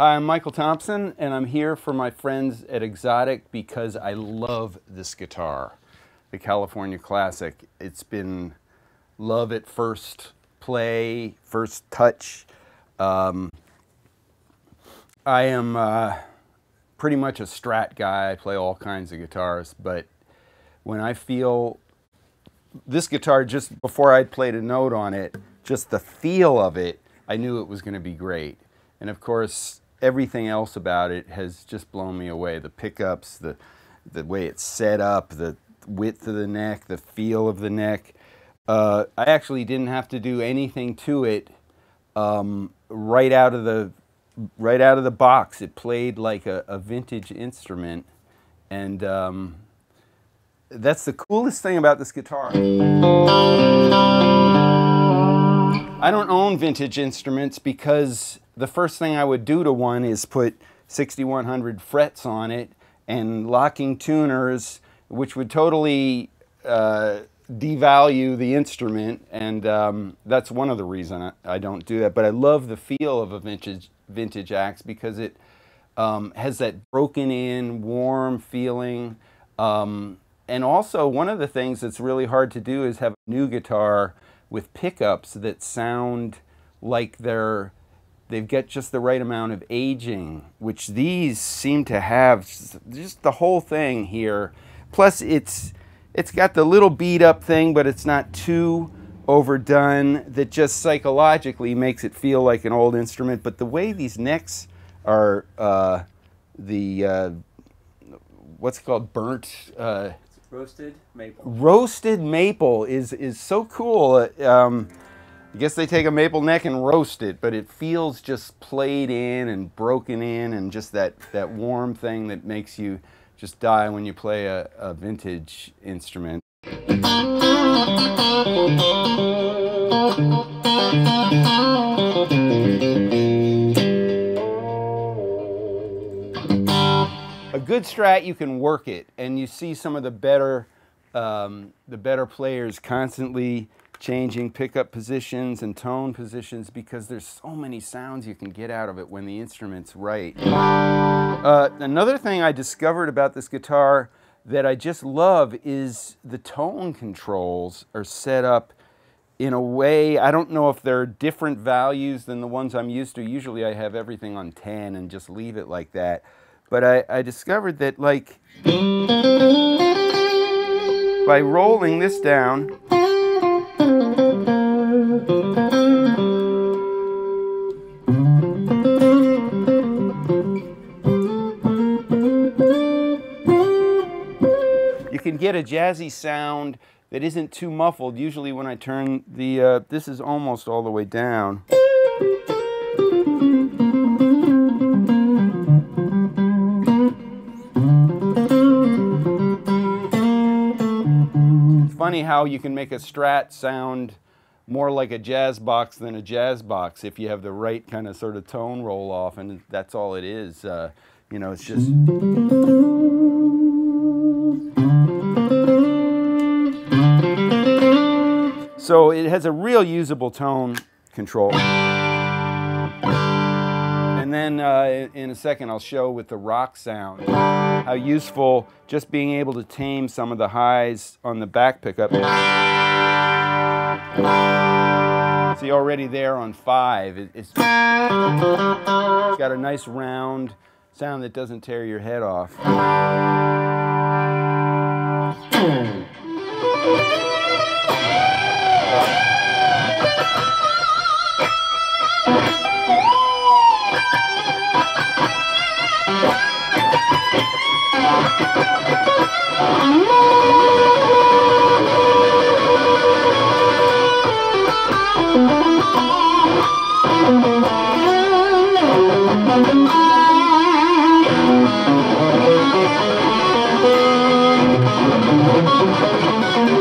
Hi, I'm Michael Thompson, and I'm here for my friends at Xotic because I love this guitar, the California Classic. It's been love at first play, first touch. Um, I am uh, pretty much a Strat guy. I play all kinds of guitars, but when I feel this guitar, just before I'd played a note on it, just the feel of it, I knew it was going to be great. And of course, everything else about it has just blown me away. The pickups, the, the way it's set up, the width of the neck, the feel of the neck. Uh, I actually didn't have to do anything to it um, right out of the right out of the box. It played like a, a vintage instrument, and um, that's the coolest thing about this guitar. I don't own vintage instruments because the first thing I would do to one is put 6100 frets on it and locking tuners, which would totally uh, devalue the instrument, and um, that's one of the reasons I, I, don't do that. But I love the feel of a vintage vintage axe because it um, has that broken in, warm feeling. Um, and also, one of the things that's really hard to do is have a new guitar with pickups that sound like they're they've got just the right amount of aging, which these seem to have just the whole thing here. Plus it's it's got the little beat up thing, but it's not too overdone that just psychologically makes it feel like an old instrument. But the way these necks are uh, the uh, what's called burnt uh, Roasted maple. Roasted maple is is so cool. Um, I guess they take a maple neck and roast it, but it feels just played in and broken in, and just that that warm thing that makes you just die when you play a, a vintage instrument. a good strat, you can work it, and you see some of the better, um, the better players constantly changing pickup positions and tone positions because there's so many sounds you can get out of it when the instrument's right. Uh, another thing I discovered about this guitar that I just love is the tone controls are set up in a way, I don't know if they're different values than the ones I'm used to. Usually I have everything on 10 and just leave it like that. But I, I discovered that like by rolling this down, you can get a jazzy sound that isn't too muffled. Usually when I turn the, uh, this is almost all the way down. It's funny how you can make a Strat sound more like a jazz box than a jazz box if you have the right kind of sort of tone roll off, and that's all it is. Uh, you know, it's just. So it has a real usable tone control. And then uh, in a second, I'll show with the rock sound how useful just being able to tame some of the highs on the back pickup. See, already there on five, it's, it's got a nice round sound that doesn't tear your head off.